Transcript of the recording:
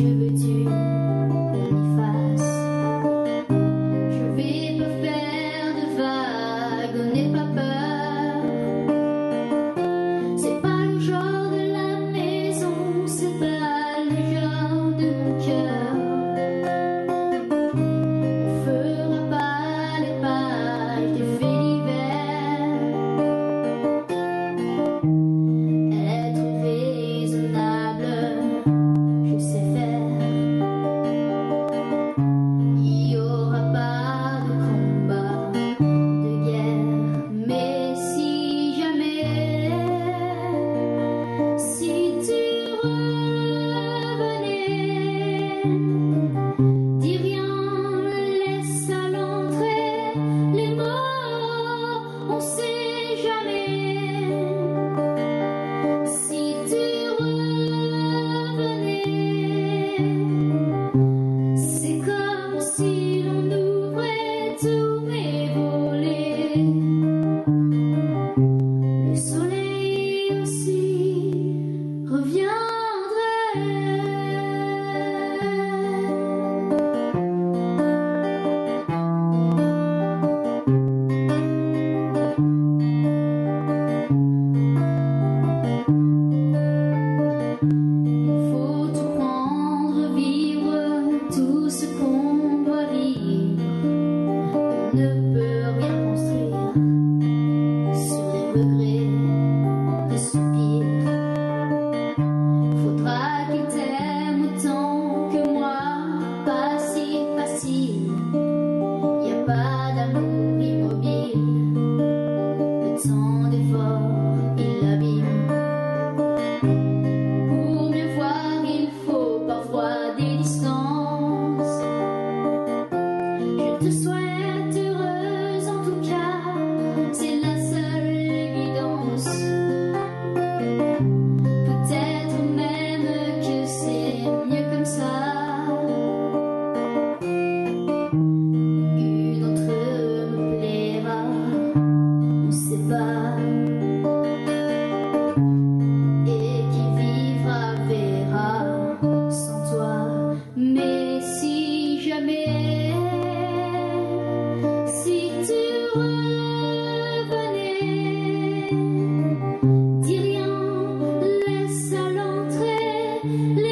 true. see. Reviens.